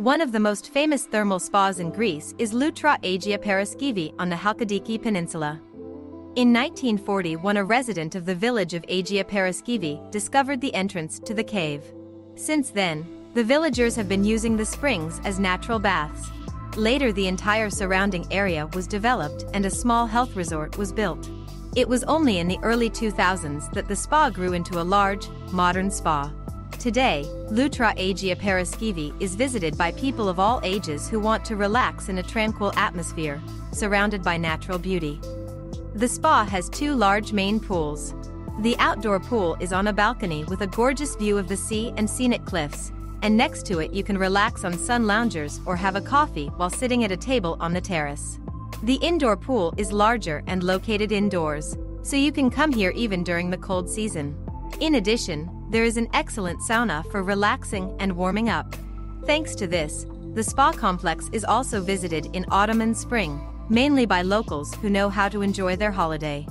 One of the most famous thermal spas in Greece is Loutra Agia Paraskevi on the Halkidiki Peninsula. In 1941 a resident of the village of Agia Paraskevi discovered the entrance to the cave. Since then, the villagers have been using the springs as natural baths. Later the entire surrounding area was developed and a small health resort was built. It was only in the early 2000s that the spa grew into a large, modern spa. Today, Loutra Agia Paraskevi is visited by people of all ages who want to relax in a tranquil atmosphere, surrounded by natural beauty. The spa has two large main pools. The outdoor pool is on a balcony with a gorgeous view of the sea and scenic cliffs, and next to it you can relax on sun loungers or have a coffee while sitting at a table on the terrace. The indoor pool is larger and located indoors, so you can come here even during the cold season. In addition, there is an excellent sauna for relaxing and warming up. Thanks to this, the spa complex is also visited in autumn and spring, mainly by locals who know how to enjoy their holiday.